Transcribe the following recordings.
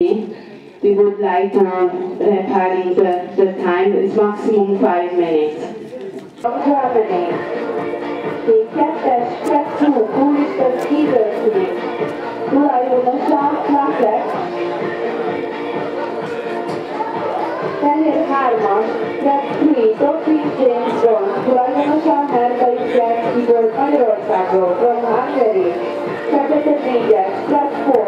We would like to have the, the time is maximum five minutes. From Germany. Die Kette durch das Kieselkrieg. Nur eine Schlafklasse. Daniel Harmer, Jack Free, Dr. James Jones, Kulajunasha Herkali Jack Igor Majorosako from Hungary, Captain Media,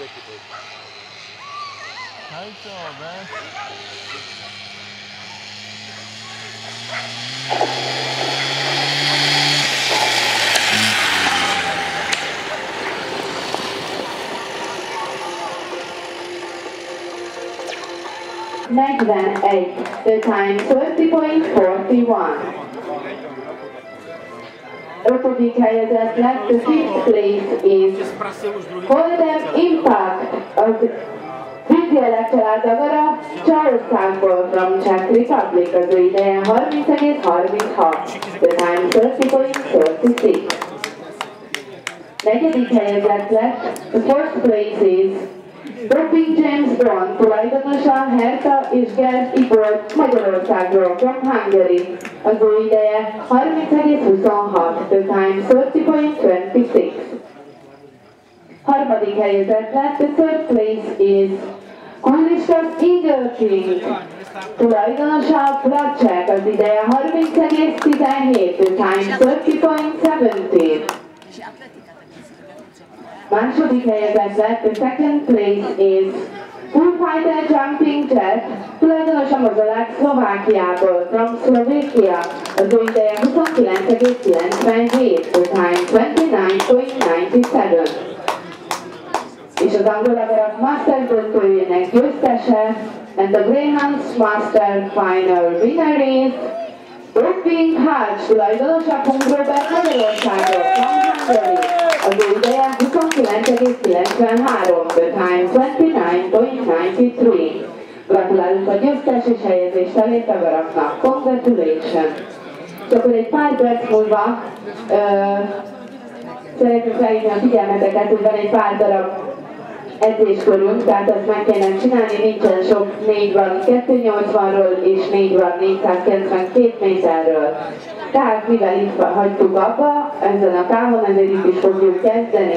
unpredictable. Nice job, man. Next then 8, the time 20.431. Republic has left the fifth place is Holdem Impact az Brit electoral tagora Charles Tankból from Czech Republic az ő ideje 30,36, the time 30.36. Negyedik helyezett lett, the fourth place is Doping James Bond, tulajdonosa Herta és Gert Ibor Magyarországról, from Hungary. Az ő ideje 30,26, the time 30.26. Harmadik helyezett lett, the third place is Kuliskas Eagle King. Tulajdonosa Placek, az ideje 30,17, the time 30.17. Második helyezett the second place is Bullfighter Jumping Jet, tulajdonosa Mozolák Szlovákiából, from Slovakia. Az ő ideje 29,97, the time 29.97. És az angol agarat Master döntőjének győztese, and the Greyhounds Master Final winner is Doping Hatch, tulajdonosa Punk Robert Magyarországról, from Hungary. Az ő ideje 29,93, the time 29.93. Gratulálunk a győztes és helyezést elért agaraknak. Congratulations! És akkor egy pár perc múlva ö, szeretném felhívni a figyelmeteket, hogy van egy pár darab edzéskörünk, tehát azt meg kéne csinálni, nincsen sok, 4 van 280-ról és 4 van 492 méterről. Tehát mivel itt hagytuk abba ezen a távon, ezért itt is fogjuk kezdeni.